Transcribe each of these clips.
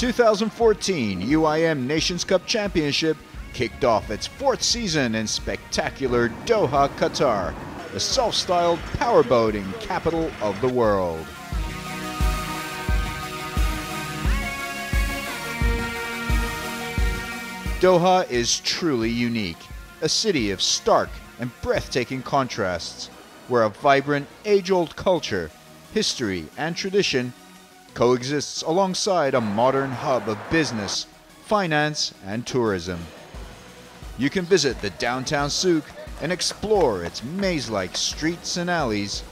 2014 UIM Nations Cup Championship kicked off its fourth season in spectacular Doha, Qatar, the self-styled powerboating capital of the world. Doha is truly unique, a city of stark and breathtaking contrasts, where a vibrant, age-old culture, history, and tradition coexists alongside a modern hub of business, finance, and tourism. You can visit the downtown souk and explore its maze-like streets and alleys,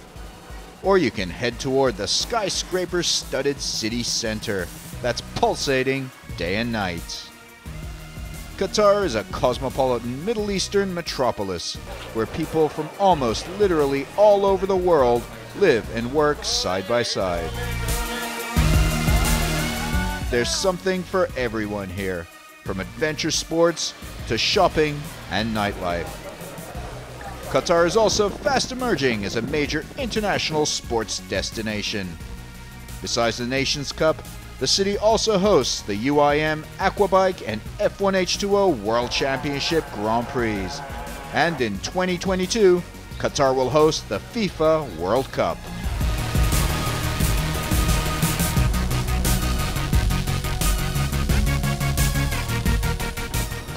or you can head toward the skyscraper-studded city center that's pulsating day and night. Qatar is a cosmopolitan Middle Eastern metropolis where people from almost literally all over the world live and work side by side. There's something for everyone here, from adventure sports to shopping and nightlife. Qatar is also fast emerging as a major international sports destination. Besides the Nations Cup, the city also hosts the UIM Aquabike and F1H2O World Championship Grand Prix. And in 2022, Qatar will host the FIFA World Cup.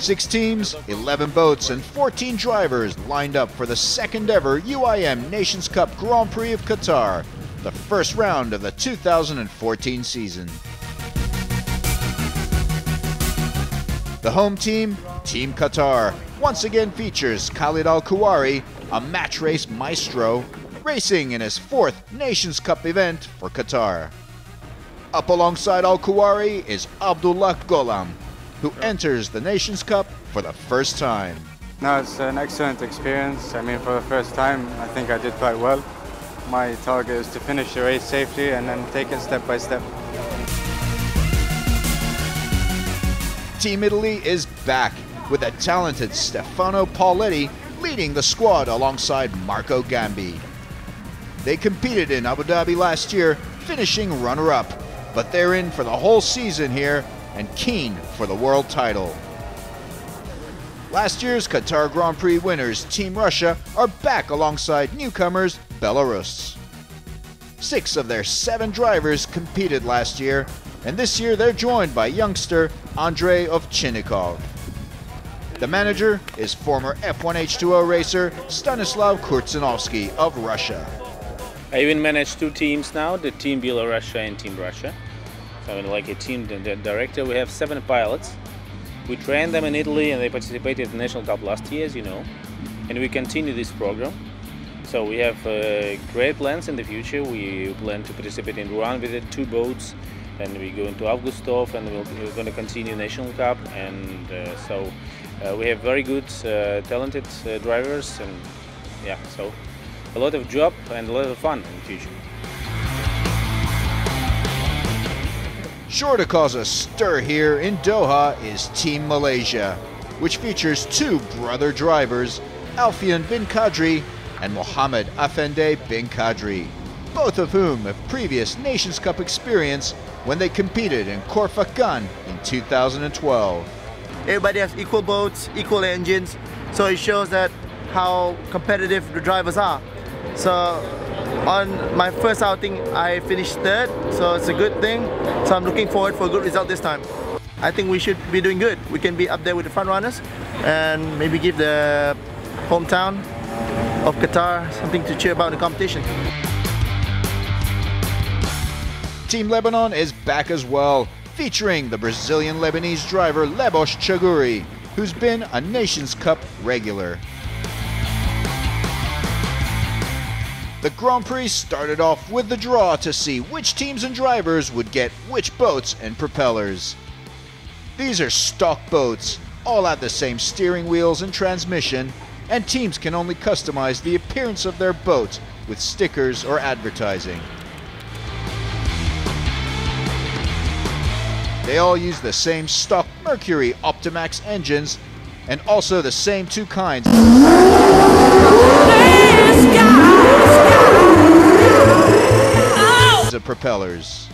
Six teams, 11 boats, and 14 drivers lined up for the second ever UIM Nations Cup Grand Prix of Qatar, the first round of the 2014 season. The home team, Team Qatar, once again features Khalid Al Kuwari, a match race maestro, racing in his fourth Nations Cup event for Qatar. Up alongside Al Kuwari is Abdullah Golam, who enters the Nations Cup for the first time. No, it's an excellent experience. I mean, for the first time, I think I did quite well. My target is to finish the race safely and then take it step by step. Team Italy is back with a talented Stefano Pauletti leading the squad alongside Marco Gambi. They competed in Abu Dhabi last year, finishing runner-up, but they're in for the whole season here and keen for the world title. Last year's Qatar Grand Prix winners, Team Russia, are back alongside newcomers Belarus. Six of their seven drivers competed last year, and this year they're joined by youngster Andrei Ovchinnikov. The manager is former F1H2O racer Stanislav Kurtsanovsky of Russia. I even manage two teams now, the Team Belarusia and Team Russia. So I'm like a team director. We have seven pilots. We trained them in Italy and they participated in the National Cup last year, as you know. And we continue this program. So we have uh, great plans in the future. We plan to participate in Rouen with two boats. Then we go into Augustov and we we are going to continue National Cup. And uh, so uh, we have very good, uh, talented uh, drivers. And yeah, so a lot of job and a lot of fun in the future. Sure to cause a stir here in Doha is Team Malaysia, which features two brother drivers, Alfian bin Kadri and Mohammed Afende bin Kadri, both of whom have previous Nations Cup experience when they competed in Khor in 2012. Everybody has equal boats, equal engines, so it shows that how competitive the drivers are. So on my first outing, I finished third, so it's a good thing. So I'm looking forward for a good result this time. I think we should be doing good. We can be up there with the front runners and maybe give the hometown of Qatar something to cheer about in the competition. Team Lebanon is back as well, featuring the Brazilian Lebanese driver Lebos Chaguri, who's been a Nations Cup regular. The Grand Prix started off with the draw to see which teams and drivers would get which boats and propellers. These are stock boats, all have the same steering wheels and transmission, and teams can only customize the appearance of their boat with stickers or advertising. They all use the same stock Mercury Optimax engines and also the same two kinds propellers.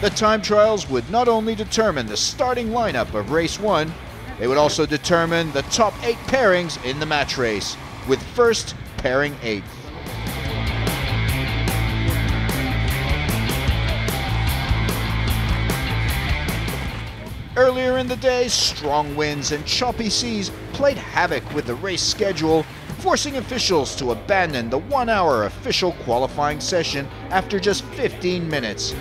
The time trials would not only determine the starting lineup of race one, they would also determine the top eight pairings in the match race, with first pairing eighth. Earlier in the day, strong winds and choppy seas played havoc with the race schedule forcing officials to abandon the one hour official qualifying session after just 15 minutes.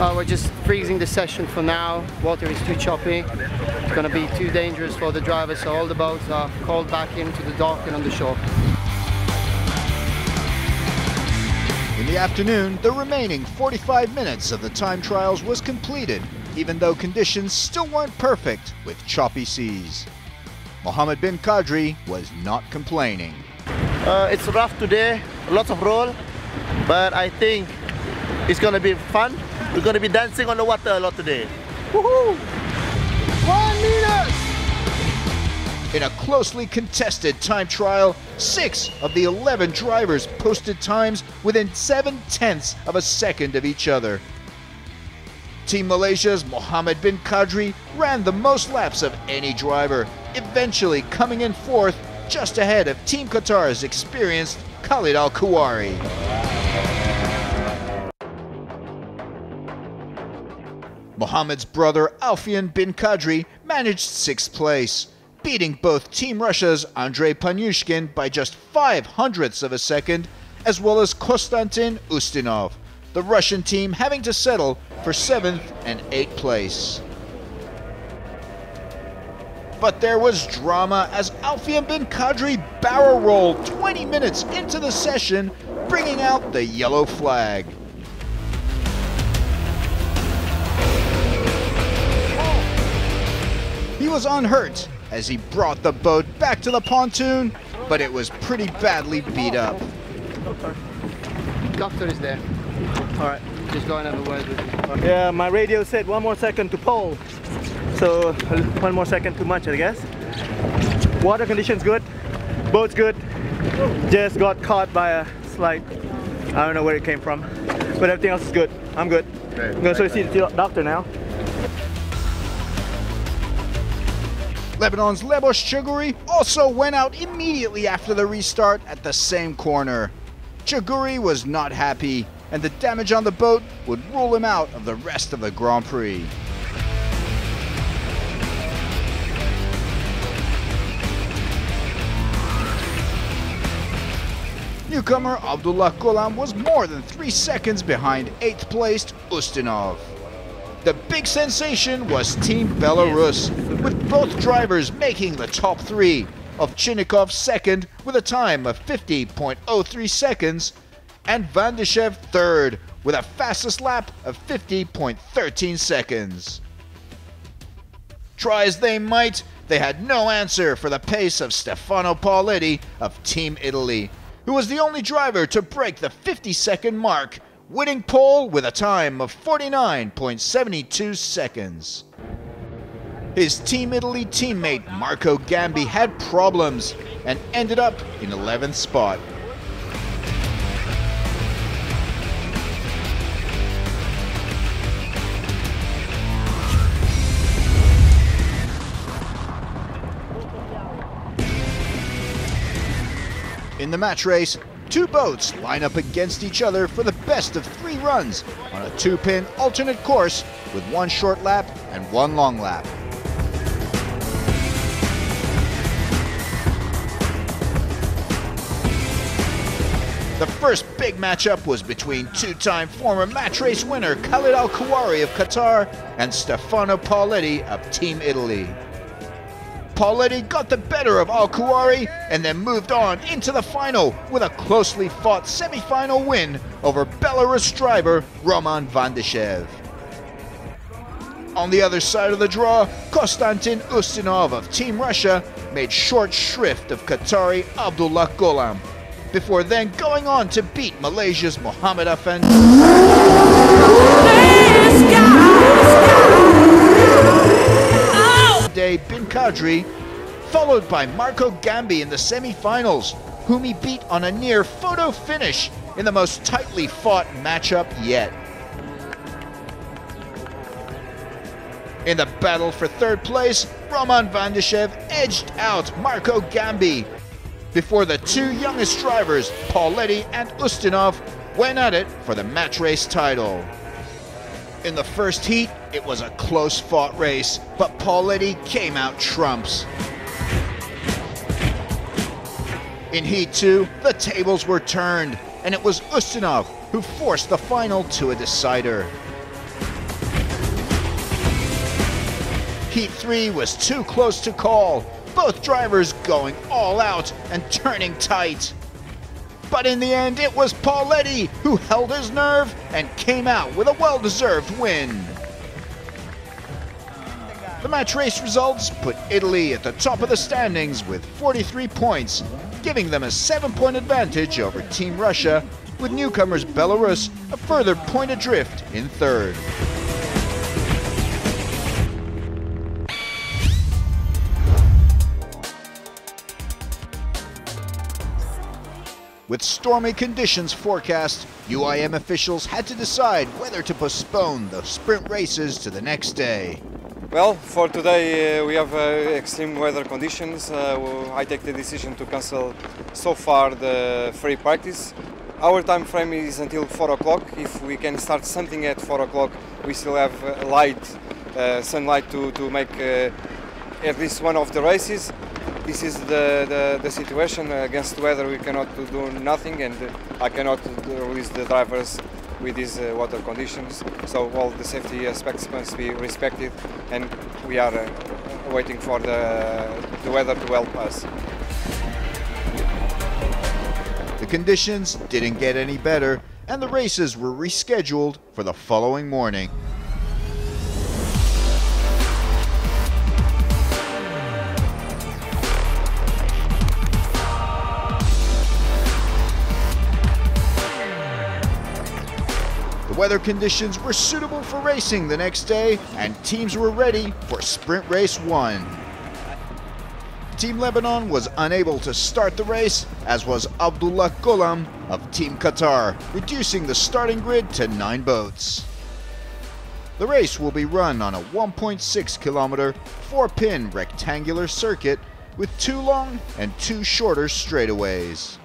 Uh, we're just freezing the session for now. Water is too choppy. It's going to be too dangerous for the drivers, so all the boats are called back into the dock and on the shore. In the afternoon, the remaining 45 minutes of the time trials was completed, even though conditions still weren't perfect with choppy seas. Mohammed bin Kadri was not complaining. Uh, it's rough today, lots of roll, but I think it's gonna be fun. We're gonna be dancing on the water a lot today. Woohoo! One minute! In a closely contested time trial, six of the 11 drivers posted times within seven tenths of a second of each other. Team Malaysia's Mohammed bin Kadri ran the most laps of any driver, eventually coming in fourth just ahead of Team Qatar's experienced Khalid Al Kuwari. Mohammed's brother Alfian bin Kadri managed sixth place, beating both Team Russia's Andrei Panyushkin by just five hundredths of a second, as well as Konstantin Ustinov, the Russian team having to settle for seventh and eighth place. But there was drama as Alfian bin Kadri barrel rolled 20 minutes into the session, bringing out the yellow flag. He was unhurt as he brought the boat back to the pontoon, but it was pretty badly beat up. Doctor is there. All right, just go and have a word with him. Yeah, my radio said one more second to pole. So one more second too much, I guess. Water conditions good, boat's good. Just got caught by a slight, I don't know where it came from, but everything else is good. I'm good. I'm gonna go see the doctor now. Lebanon's Lebosh Chaguri also went out immediately after the restart at the same corner. Chaguri was not happy, and the damage on the boat would rule him out of the rest of the Grand Prix. Newcomer Abdullah Golam was more than three seconds behind 8th placed Ustinov. The big sensation was Team Belarus, with both drivers making the top three, of Ovchinnikov second with a time of 50.03 seconds, and Vandyshev third with a fastest lap of 50.13 seconds. Try as they might, they had no answer for the pace of Stefano Pauletti of Team Italy, who was the only driver to break the 50 second mark, winning pole with a time of 49.72 seconds. His Team Italy teammate Marco Gambi had problems and ended up in 11th spot. In the match race, two boats line up against each other for the best of three runs on a two pin alternate course with one short lap and one long lap. The first big matchup was between two-time former match race winner Khalid Al Kuwari of Qatar and Stefano Pauletti of Team Italy. Pauletti got the better of Al Kuwari and then moved on into the final with a closely fought semi-final win over Belarus driver Roman Vandyshev. On the other side of the draw, Konstantin Ustinov of Team Russia made short shrift of Qatari Abdullah Golam before then going on to beat Malaysia's Mohammed Afandi. Bin Kadri, followed by Marco Gambi in the semi-finals, whom he beat on a near photo finish in the most tightly fought matchup yet. In the battle for third place, Roman Vandyshev edged out Marco Gambi before the two youngest drivers, Pauletti and Ustinov, went at it for the match race title. In the first heat, it was a close fought race, but Pauletti came out trumps. In Heat 2, the tables were turned, and it was Ustinov who forced the final to a decider. Heat 3 was too close to call, both drivers going all out and turning tight. But in the end, it was Pauletti who held his nerve and came out with a well deserved win. The match race results put Italy at the top of the standings with 43 points, giving them a 7 point advantage over Team Russia, with newcomers Belarus a further point adrift in third. With stormy conditions forecast, UIM officials had to decide whether to postpone the sprint races to the next day. Well, for today uh, we have uh, extreme weather conditions. Uh, I take the decision to cancel so far the free practice. Our time frame is until 4 o'clock. If we can start something at 4 o'clock, we still have uh, light, uh, sunlight to, to make uh, at least one of the races. This is the, the, the situation. Against weather we cannot do nothing and I cannot release the drivers with these uh, water conditions. So all the safety aspects must be respected, and we are uh, waiting for the, the weather to help us. The conditions didn't get any better, and the races were rescheduled for the following morning. Weather conditions were suitable for racing the next day, and teams were ready for Sprint Race 1. Team Lebanon was unable to start the race, as was Abdullah Golam of Team Qatar, reducing the starting grid to nine boats. The race will be run on a 1.6 kilometer, 4 pin rectangular circuit with two long and two shorter straightaways.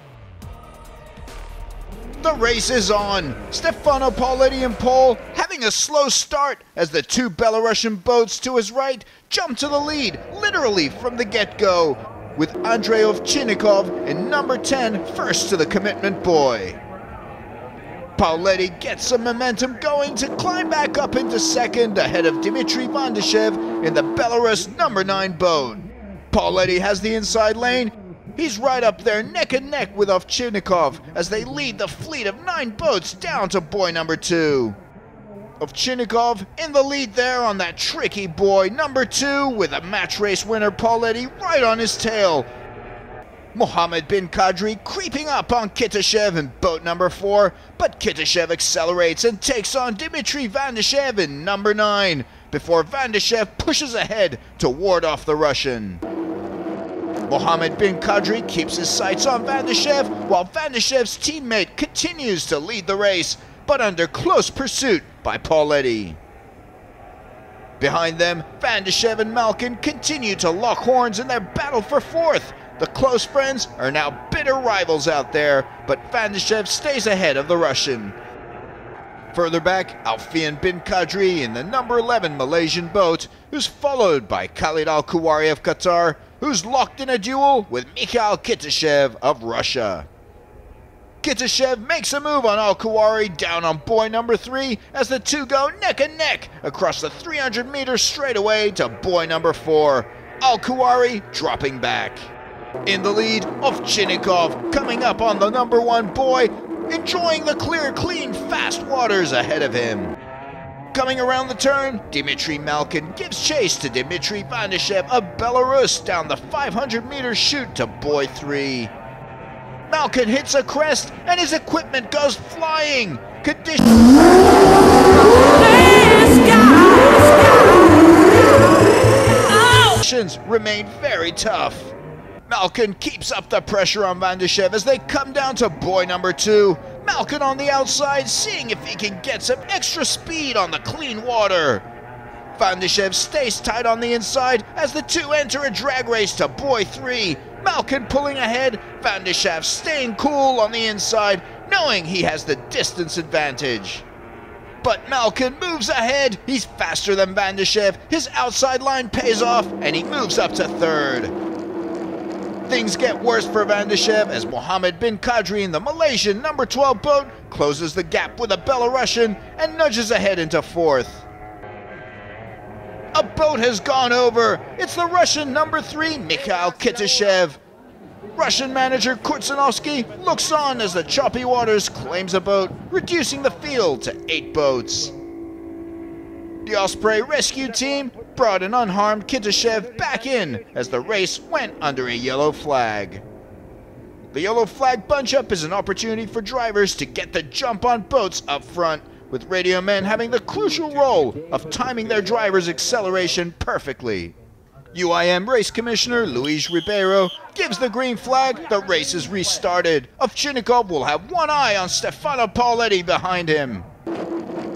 The race is on. Stefano Pauletti and pole having a slow start as the two Belarusian boats to his right jump to the lead, literally from the get-go, with Andrei Ovchinnikov in number 10 first to the commitment buoy. Pauletti gets some momentum going to climb back up into second ahead of Dmitry Vandyshev in the Belarus number 9 boat. Pauletti has the inside lane He's right up there, neck and neck with Ovchinnikov as they lead the fleet of nine boats down to buoy number two. Ovchinnikov in the lead there on that tricky buoy number two with a match race winner Pauletti right on his tail. Mohammed bin Kadri creeping up on Kitashev in boat number four, but Kitashev accelerates and takes on Dmitry Vandyshev in number nine before Vandyshev pushes ahead to ward off the Russian. Mohammed bin Kadri keeps his sights on Vandyshev, while Vandyshev's teammate continues to lead the race, but under close pursuit by Pauletti. Behind them, Vandyshev and Malkin continue to lock horns in their battle for fourth. The close friends are now bitter rivals out there, but Vandyshev stays ahead of the Russian. Further back, Alfian bin Kadri in the number 11 Malaysian boat, who's followed by Khalid Al Kuwari of Qatar, who's locked in a duel with Mikhail Kitashev of Russia. Kitashev makes a move on Al Kuwari down on buoy number 3 as the two go neck and neck across the 300 meters straightaway to buoy number 4. Al Kuwari dropping back. In the lead, of Ovchinnikov coming up on the number 1 buoy, enjoying the clear, clean, fast waters ahead of him. Coming around the turn, Dmitry Malkin gives chase to Dmitry Vandyshev of Belarus down the 500 meter chute to buoy 3. Malkin hits a crest and his equipment goes flying. Conditions remain very tough. Malkin keeps up the pressure on Vandyshev as they come down to buoy number two. Malkin on the outside, seeing if he can get some extra speed on the clean water. Vandyshev stays tight on the inside as the two enter a drag race to buoy three. Malkin pulling ahead, Vandyshev staying cool on the inside, knowing he has the distance advantage. But Malkin moves ahead. He's faster than Vandyshev. His outside line pays off, and he moves up to third. Things get worse for Vandyshev as Mohammed bin Kadri in the Malaysian number 12 boat closes the gap with a Belarusian and nudges ahead into fourth. A boat has gone over. It's the Russian number 3, Mikhail Kitashev. Russian manager Kurtsanovsky looks on as the choppy waters claims a boat, reducing the field to eight boats. The Osprey rescue team brought an unharmed Kitashev back in as the race went under a yellow flag. The yellow flag bunch up is an opportunity for drivers to get the jump on boats up front, with radio men having the crucial role of timing their driver's acceleration perfectly. UIM race commissioner Luis Ribeiro gives the green flag, the race is restarted. Ovchinnikov will have one eye on Stefano Pauletti behind him.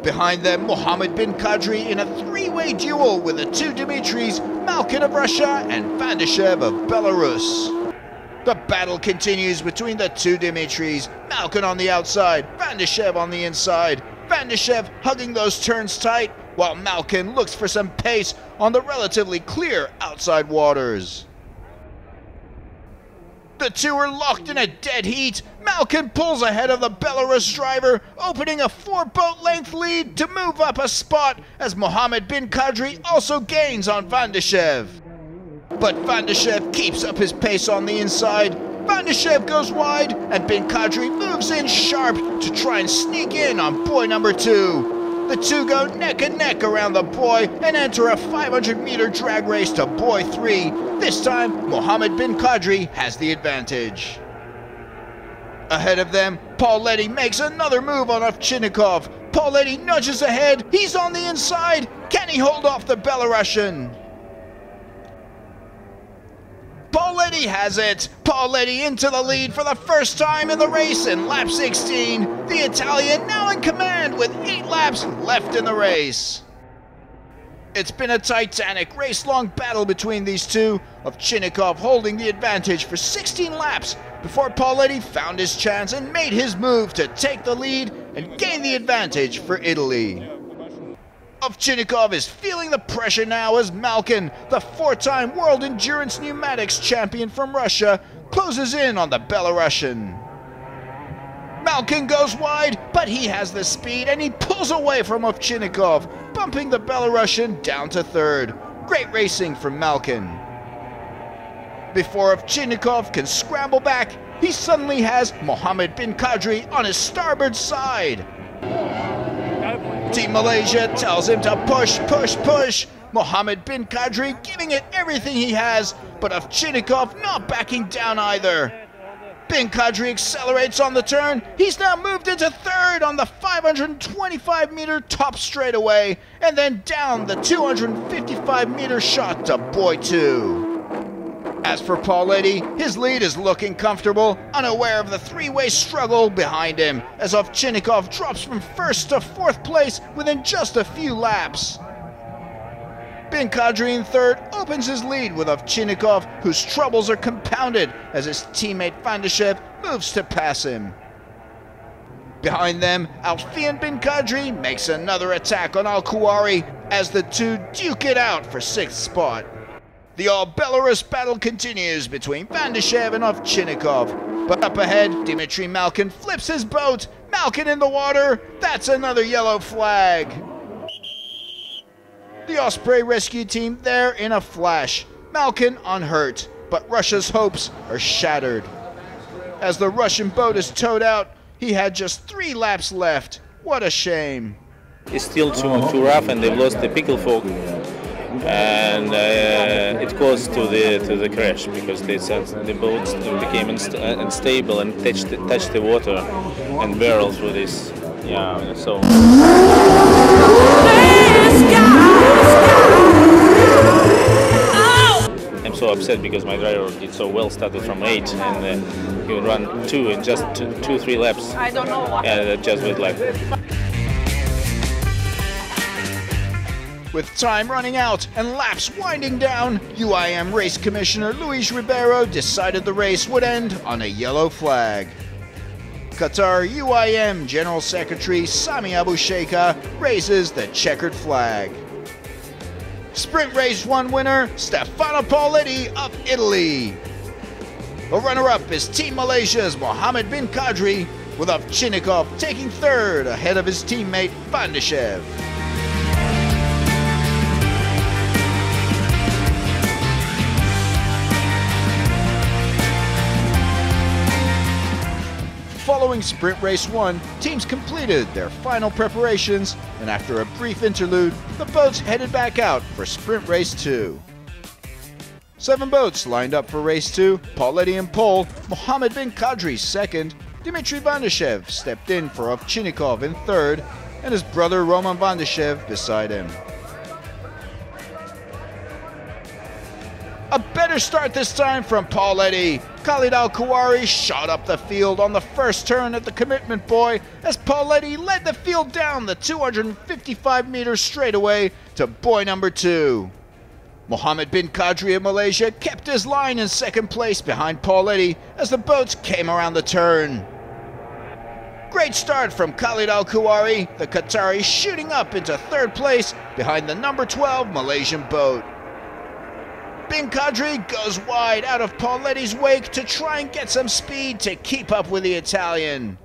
Behind them, Mohammed bin Kadri in a three-way duel with the two Dimitris, Malkin of Russia and Vandyshev of Belarus. The battle continues between the two Dimitris, Malkin on the outside, Vandyshev on the inside. Vandyshev hugging those turns tight, while Malkin looks for some pace on the relatively clear outside waters. The two are locked in a dead heat. Malkin pulls ahead of the Belarus driver, opening a four boat length lead to move up a spot as Mohammed bin Kadri also gains on Vandyshev. But Vandyshev keeps up his pace on the inside. Vandyshev goes wide, and bin Kadri moves in sharp to try and sneak in on buoy number two. The two go neck and neck around the buoy and enter a 500 meter drag race to buoy three. This time, Mohammed bin Kadri has the advantage. Ahead of them, Pauletti makes another move on Ovchinnikov. Pauletti nudges ahead. He's on the inside. Can he hold off the Belarusian? Pauletti has it. Pauletti into the lead for the first time in the race in lap 16. The Italian now in command with eight laps left in the race. It's been a titanic race-long battle between these two, Ovchinnikov holding the advantage for 16 laps before Pauletti found his chance and made his move to take the lead and gain the advantage for Italy. Ovchinnikov is feeling the pressure now as Malkin, the four-time World Endurance Pneumatics champion from Russia, closes in on the Belarusian. Malkin goes wide, but he has the speed and he pulls away from Ovchinnikov, bumping the Belarusian down to third. Great racing from Malkin. Before Ovchinnikov can scramble back, he suddenly has Mohammed bin Kadri on his starboard side. Team Malaysia tells him to push, push, push. Mohammed bin Kadri giving it everything he has, but Ovchinnikov not backing down either. Bin Kadri accelerates on the turn. He's now moved into third on the 525 meter top straightaway, and then down the 255 meter shot to buoy two. As for Pauletti, his lead is looking comfortable, unaware of the three-way struggle behind him, as Ovchinnikov drops from first to fourth place within just a few laps. Bin Kadri in third opens his lead with Ovchinnikov, whose troubles are compounded as his teammate Vandyshev moves to pass him. Behind them, Alfian bin Kadri makes another attack on Al Kuwari as the two duke it out for sixth spot. The all-Belarus battle continues between Vandyshev and Ovchinnikov. But up ahead, Dimitri Malkin flips his boat. Malkin in the water. That's another yellow flag. The Osprey rescue team there in a flash. Malkin unhurt, but Russia's hopes are shattered. As the Russian boat is towed out, he had just three laps left. What a shame. It's still too, too rough and they've lost the pickle fork and uh, it caused to the to the crash because they said the boat became unst unstable and touched touched the water and barrels with this. Yeah, so. I'm so upset because my driver did so well, started from eight, and uh, he would run two in just two, two three laps. I don't know why. And just with like With time running out and laps winding down, UIM race commissioner Luis Ribeiro decided the race would end on a yellow flag. Qatar UIM General Secretary Sami Abu Sheikha raises the checkered flag. Sprint Race 1 winner Stefano Pauletti of Italy. The runner-up is Team Malaysia's Mohammed bin Kadri, with Ovchinnikov taking third ahead of his teammate Vandyshev. Sprint Race 1, teams completed their final preparations, and after a brief interlude, the boats headed back out for Sprint Race 2. Seven boats lined up for Race 2, Pauletti in pole, Mohammed bin Kadri second, Dmitry Vandyshev stepped in for Ovchinnikov in third, and his brother Roman Vandyshev beside him. A better start this time from Pauletti. Khalid Al shot up the field on the first turn at the commitment buoy as Pauletti led the field down the 255 meter straightaway to buoy number two. Mohammed bin Kadri of Malaysia kept his line in second place behind Pauletti as the boats came around the turn. Great start from Khalid Al Kuwari, the Qatari shooting up into third place behind the number 12 Malaysian boat. Bin Kadri goes wide out of Pauletti's wake to try and get some speed to keep up with the Italian.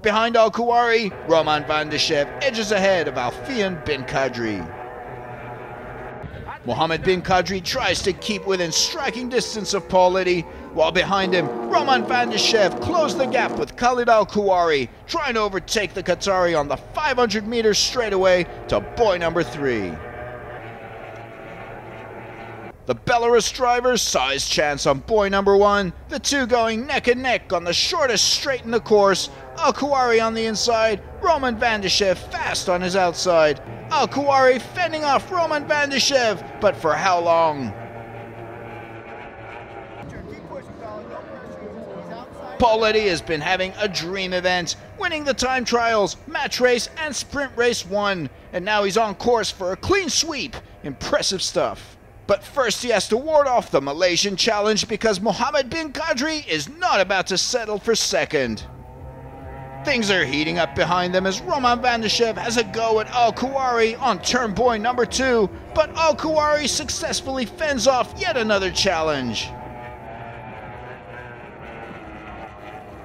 Behind Al Kuwari, Roman Vandyshev edges ahead of Alfian Bin Kadri. Mohammed Bin Kadri tries to keep within striking distance of Pauletti, while behind him, Roman Vandyshev closed the gap with Khalid Al Kuwari, trying to overtake the Qatari on the 500 meters straightaway to buoy number three. The Belarus drivers saw his chance on buoy number one, the two going neck and neck on the shortest straight in the course. Al Kuwari on the inside, Roman Vandyshev fast on his outside. Al Kuwari fending off Roman Vandyshev, but for how long? Pauletti has been having a dream event, winning the time trials, match race, and sprint race one, and now he's on course for a clean sweep. Impressive stuff. But first, he has to ward off the Malaysian challenge because Mohammed bin Kadri is not about to settle for second. Things are heating up behind them as Roman Vandyshev has a go at Al Kuwari on turn buoy number two, but Al Kuwari successfully fends off yet another challenge.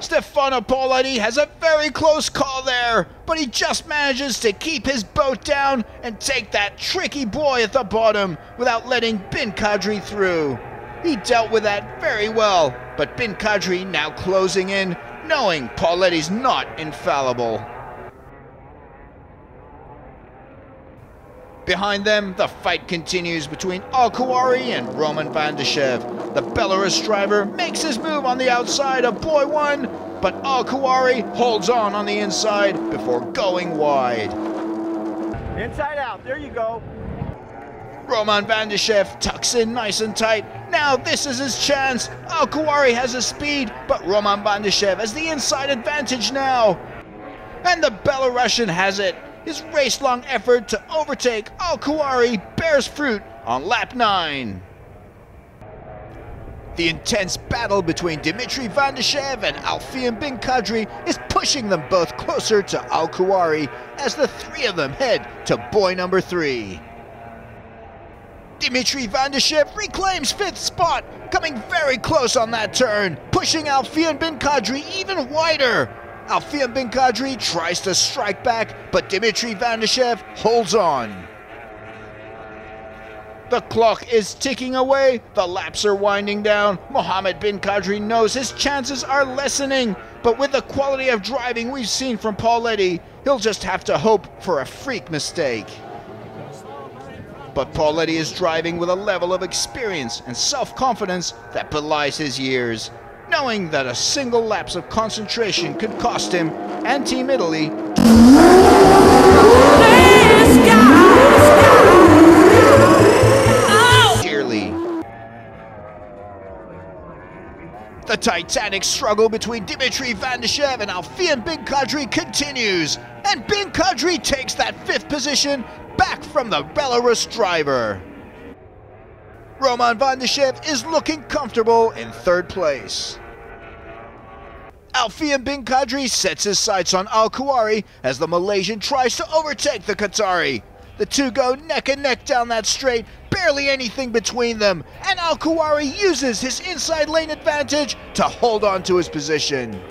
Stefano Pauletti has a very close call there, but he just manages to keep his boat down and take that tricky buoy at the bottom without letting Bin Kadri through. He dealt with that very well, but Bin Kadri now closing in, knowing Pauletti's not infallible. Behind them, the fight continues between Al Kuwari and Roman Vandyshev. The Belarus driver makes his move on the outside of Buoy 1, but Al Kuwari holds on on the inside before going wide. Inside out, there you go. Roman Vandyshev tucks in nice and tight. Now this is his chance. Al Kuwari has a speed, but Roman Vandyshev has the inside advantage now. And the Belarusian has it. His race-long effort to overtake Al Kuwari bears fruit on lap 9. The intense battle between Dmitry Vandyshev and Alfian Bin Kadri is pushing them both closer to Al Kuwari as the three of them head to buoy number 3. Dmitry Vandyshev reclaims fifth spot, coming very close on that turn, pushing Alfian Bin Kadri even wider. Alfian Bin Kadri tries to strike back, but Dmitry Vandyshev holds on. The clock is ticking away, the laps are winding down. Mohammed Bin Kadri knows his chances are lessening, but with the quality of driving we've seen from Pauletti, he'll just have to hope for a freak mistake. But Pauletti is driving with a level of experience and self-confidence that belies his years knowing that a single lapse of concentration could cost him and Team Italy. Dearly. The titanic struggle between Dimitri Vandyshev and Alfian Bin Kadri continues, and Bin Kadri takes that fifth position back from the Belarus driver. Roman Vandyshev is looking comfortable in third place. Alfian Bin Kadri sets his sights on Al Kuwari as the Malaysian tries to overtake the Qatari. The two go neck and neck down that straight, barely anything between them, and Al Kuwari uses his inside lane advantage to hold on to his position.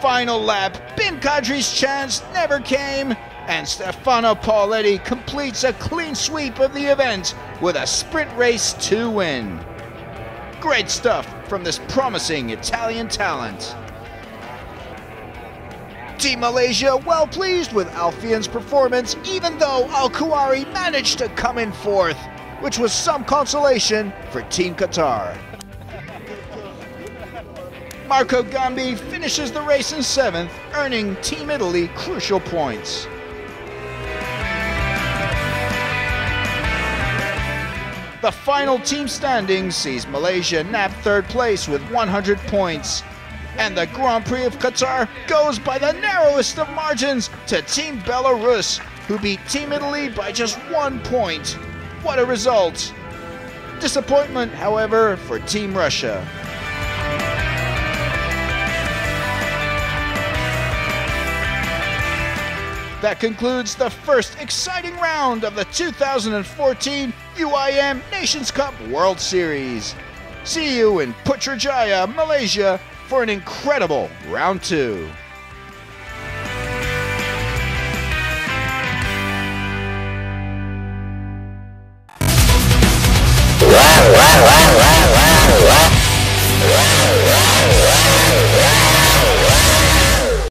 Final lap, Bin Kadri's chance never came, and Stefano Pauletti completes a clean sweep of the event with a sprint race two win. Great stuff from this promising Italian talent. Team Malaysia well pleased with Alfian's performance even though Al managed to come in fourth, which was some consolation for Team Qatar. Marco Gambi finishes the race in seventh, earning Team Italy crucial points. The final team standings sees Malaysia nab third place with 100 points. And the Grand Prix of Qatar goes by the narrowest of margins to Team Belarus, who beat Team Italy by just one point. What a result! Disappointment, however, for Team Russia. That concludes the first exciting round of the 2014 UIM Nations Cup World Series. See you in Putrajaya, Malaysia for an incredible round two.